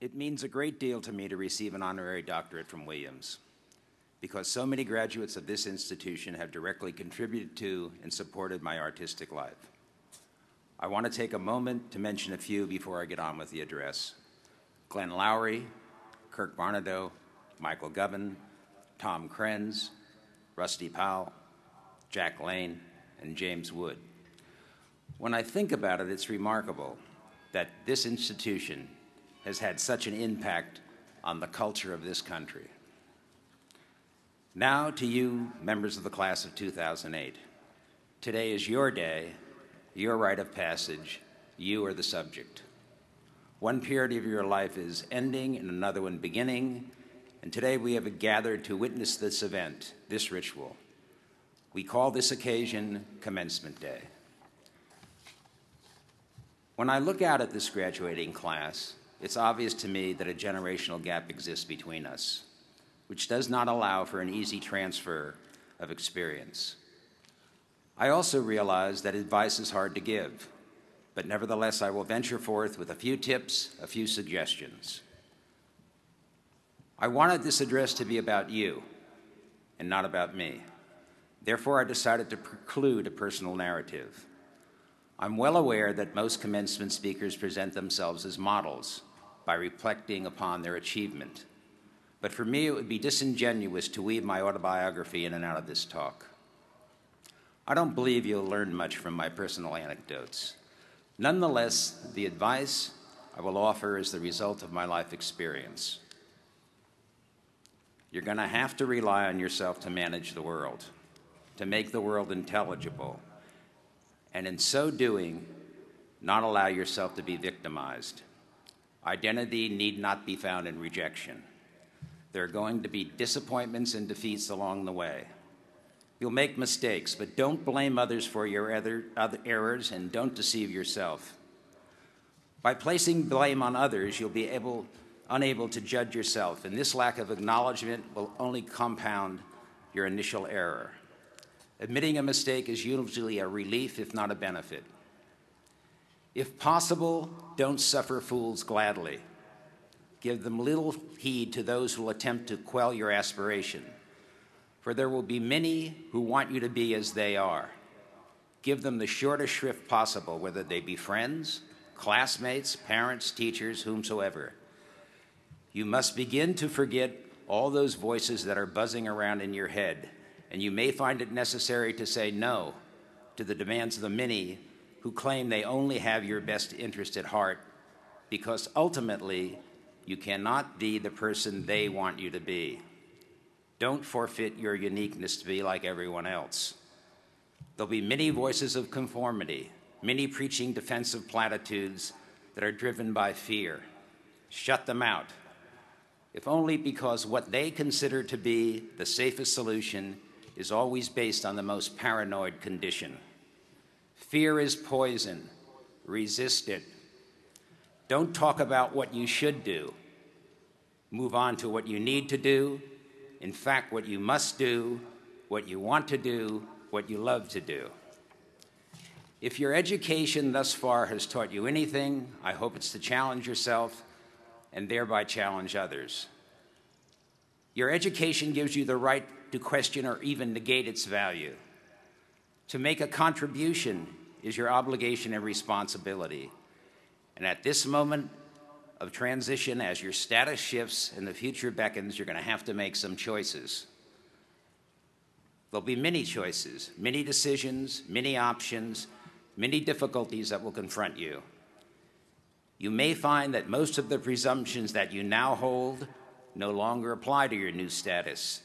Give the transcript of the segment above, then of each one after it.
It means a great deal to me to receive an honorary doctorate from Williams because so many graduates of this institution have directly contributed to and supported my artistic life. I want to take a moment to mention a few before I get on with the address. Glenn Lowry, Kirk Varnedoe, Michael Govan, Tom Krens, Rusty Powell, Jack Lane, and James Wood. When I think about it, it's remarkable that this institution has had such an impact on the culture of this country. Now, to you, members of the class of 2008, today is your day, your rite of passage. You are the subject. One period of your life is ending and another one beginning, and today we have gathered to witness this event, this ritual. We call this occasion Commencement Day. When I look out at this graduating class, it's obvious to me that a generational gap exists between us, which does not allow for an easy transfer of experience. I also realize that advice is hard to give, but nevertheless, I will venture forth with a few tips, a few suggestions. I wanted this address to be about you and not about me. Therefore, I decided to preclude a personal narrative. I'm well aware that most commencement speakers present themselves as models by reflecting upon their achievement. But for me, it would be disingenuous to weave my autobiography in and out of this talk. I don't believe you'll learn much from my personal anecdotes. Nonetheless, the advice I will offer is the result of my life experience. You're going to have to rely on yourself to manage the world, to make the world intelligible, and in so doing, not allow yourself to be victimized. Identity need not be found in rejection. There are going to be disappointments and defeats along the way. You'll make mistakes, but don't blame others for your other, other errors and don't deceive yourself. By placing blame on others, you'll be able, unable to judge yourself, and this lack of acknowledgement will only compound your initial error. Admitting a mistake is usually a relief, if not a benefit. If possible, don't suffer fools gladly. Give them little heed to those who will attempt to quell your aspiration, for there will be many who want you to be as they are. Give them the shortest shrift possible, whether they be friends, classmates, parents, teachers, whomsoever. You must begin to forget all those voices that are buzzing around in your head, and you may find it necessary to say no to the demands of the many who claim they only have your best interest at heart because ultimately you cannot be the person they want you to be. Don't forfeit your uniqueness to be like everyone else. There'll be many voices of conformity, many preaching defensive platitudes that are driven by fear. Shut them out, if only because what they consider to be the safest solution is always based on the most paranoid condition. Fear is poison. Resist it. Don't talk about what you should do. Move on to what you need to do. In fact, what you must do, what you want to do, what you love to do. If your education thus far has taught you anything, I hope it's to challenge yourself and thereby challenge others. Your education gives you the right to question or even negate its value. To make a contribution is your obligation and responsibility. And at this moment of transition, as your status shifts and the future beckons, you're going to have to make some choices. There'll be many choices, many decisions, many options, many difficulties that will confront you. You may find that most of the presumptions that you now hold no longer apply to your new status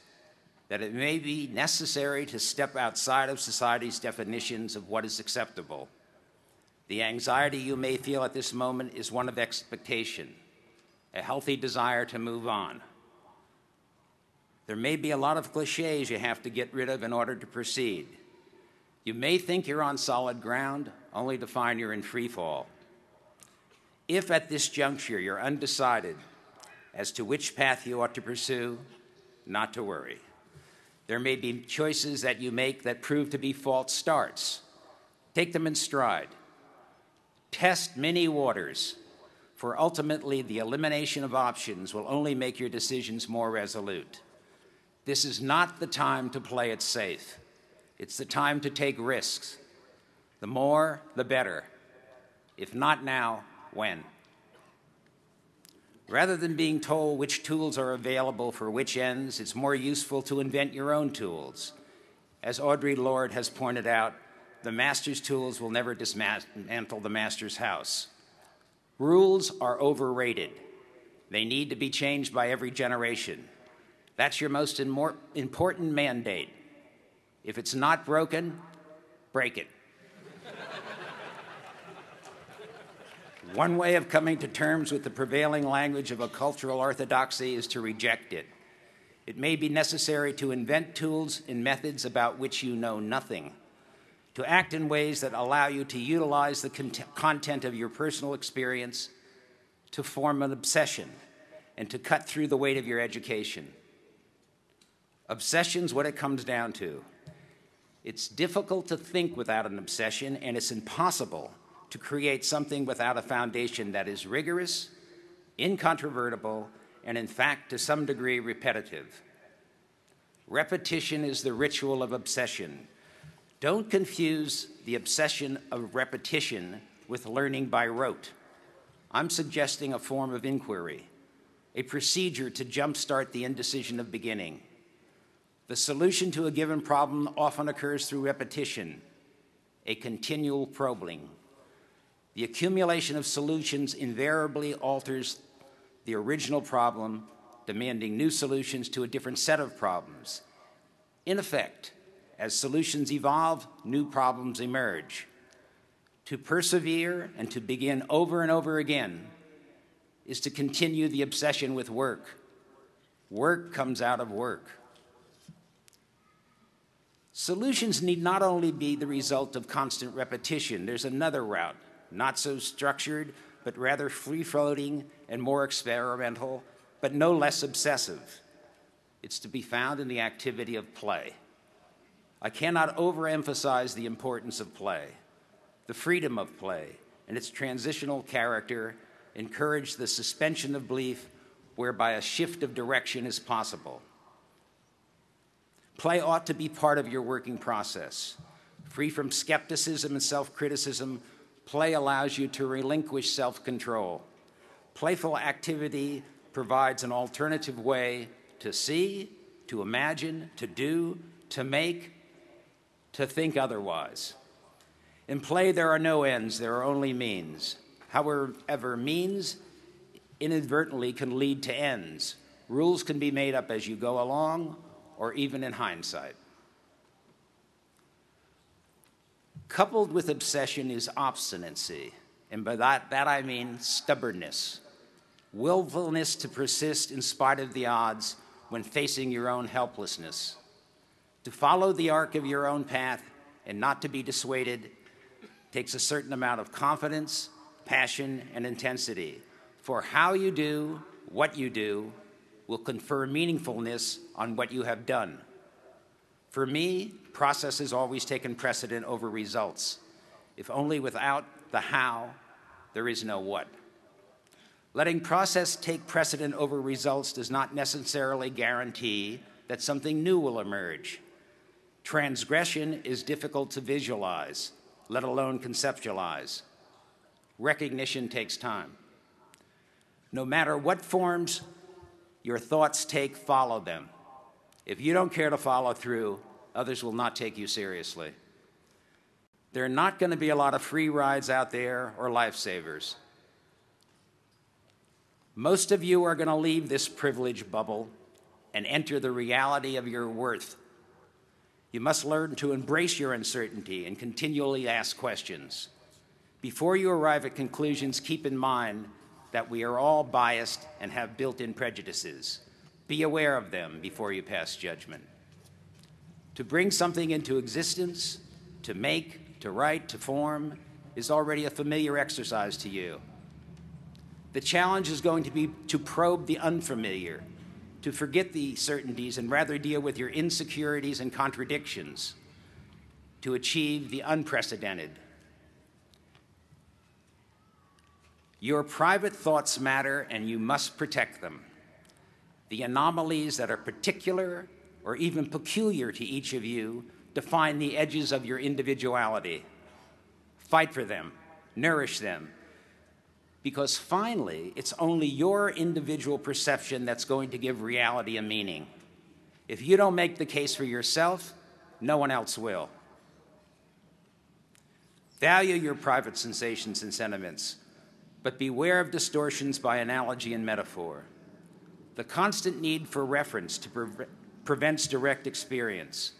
that it may be necessary to step outside of society's definitions of what is acceptable. The anxiety you may feel at this moment is one of expectation, a healthy desire to move on. There may be a lot of cliches you have to get rid of in order to proceed. You may think you're on solid ground, only to find you're in free fall. If at this juncture you're undecided as to which path you ought to pursue, not to worry. There may be choices that you make that prove to be false starts. Take them in stride. Test many waters, for ultimately the elimination of options will only make your decisions more resolute. This is not the time to play it safe. It's the time to take risks. The more, the better. If not now, when? Rather than being told which tools are available for which ends, it's more useful to invent your own tools. As Audre Lorde has pointed out, the master's tools will never dismantle the master's house. Rules are overrated. They need to be changed by every generation. That's your most important mandate. If it's not broken, break it. One way of coming to terms with the prevailing language of a cultural orthodoxy is to reject it. It may be necessary to invent tools and methods about which you know nothing, to act in ways that allow you to utilize the content of your personal experience to form an obsession and to cut through the weight of your education. Obsession's what it comes down to. It's difficult to think without an obsession, and it's impossible to create something without a foundation that is rigorous, incontrovertible, and in fact, to some degree, repetitive. Repetition is the ritual of obsession. Don't confuse the obsession of repetition with learning by rote. I'm suggesting a form of inquiry, a procedure to jumpstart the indecision of beginning. The solution to a given problem often occurs through repetition, a continual probing. The accumulation of solutions invariably alters the original problem, demanding new solutions to a different set of problems. In effect, as solutions evolve, new problems emerge. To persevere and to begin over and over again is to continue the obsession with work. Work comes out of work. Solutions need not only be the result of constant repetition, there's another route, not so structured, but rather free floating and more experimental, but no less obsessive. It's to be found in the activity of play. I cannot overemphasize the importance of play. The freedom of play and its transitional character encourage the suspension of belief whereby a shift of direction is possible. Play ought to be part of your working process. Free from skepticism and self criticism, play allows you to relinquish self control. Playful activity provides an alternative way to see, to imagine, to do, to make, to think otherwise. In play, there are no ends, there are only means. However, means inadvertently can lead to ends. Rules can be made up as you go along, or even in hindsight. Coupled with obsession is obstinacy, and by that, that I mean stubbornness, willfulness to persist in spite of the odds when facing your own helplessness, to follow the arc of your own path and not to be dissuaded takes a certain amount of confidence, passion, and intensity. For how you do what you do will confer meaningfulness on what you have done. For me, process has always taken precedent over results. If only without the how, there is no what. Letting process take precedent over results does not necessarily guarantee that something new will emerge. Transgression is difficult to visualize, let alone conceptualize. Recognition takes time. No matter what forms your thoughts take, follow them. If you don't care to follow through, others will not take you seriously. There are not going to be a lot of free rides out there or lifesavers. Most of you are going to leave this privilege bubble and enter the reality of your worth. You must learn to embrace your uncertainty and continually ask questions. Before you arrive at conclusions, keep in mind that we are all biased and have built in prejudices. Be aware of them before you pass judgment. To bring something into existence, to make, to write, to form, is already a familiar exercise to you. The challenge is going to be to probe the unfamiliar, to forget the certainties and rather deal with your insecurities and contradictions, to achieve the unprecedented Your private thoughts matter, and you must protect them. The anomalies that are particular or even peculiar to each of you define the edges of your individuality. Fight for them, nourish them, because finally, it's only your individual perception that's going to give reality a meaning. If you don't make the case for yourself, no one else will. Value your private sensations and sentiments, but beware of distortions by analogy and metaphor. The constant need for reference to pre- prevents direct experience.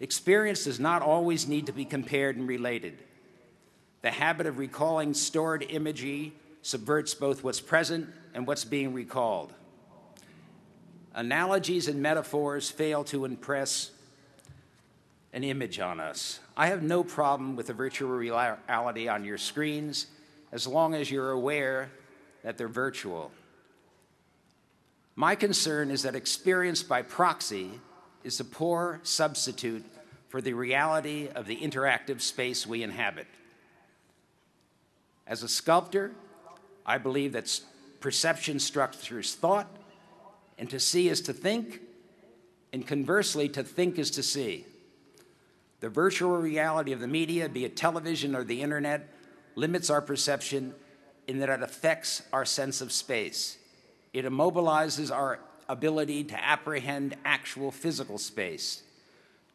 Experience does not always need to be compared and related. The habit of recalling stored imagery subverts both what's present and what's being recalled. Analogies and metaphors fail to impress an image on us. I have no problem with the virtual reality on your screens as long as you're aware that they're virtual. My concern is that experience by proxy is a poor substitute for the reality of the interactive space we inhabit. As a sculptor, I believe that perception structures thought, and to see is to think, and conversely, to think is to see. The virtual reality of the media, be it television or the internet, limits our perception in that it affects our sense of space. It immobilizes our ability to apprehend actual physical space.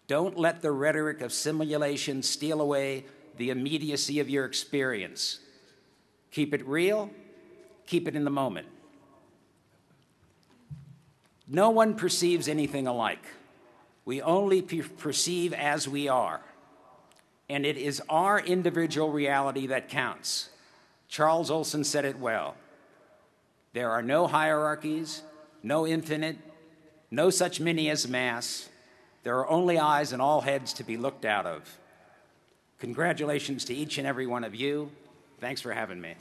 Don't let the rhetoric of simulation steal away the immediacy of your experience. Keep it real, keep it in the moment. No one perceives anything alike. We only perceive as we are. And it is our individual reality that counts. Charles Olson said it well. There are no hierarchies, no infinite, no such many as mass. There are only eyes and all heads to be looked out of. Congratulations to each and every one of you. Thanks for having me.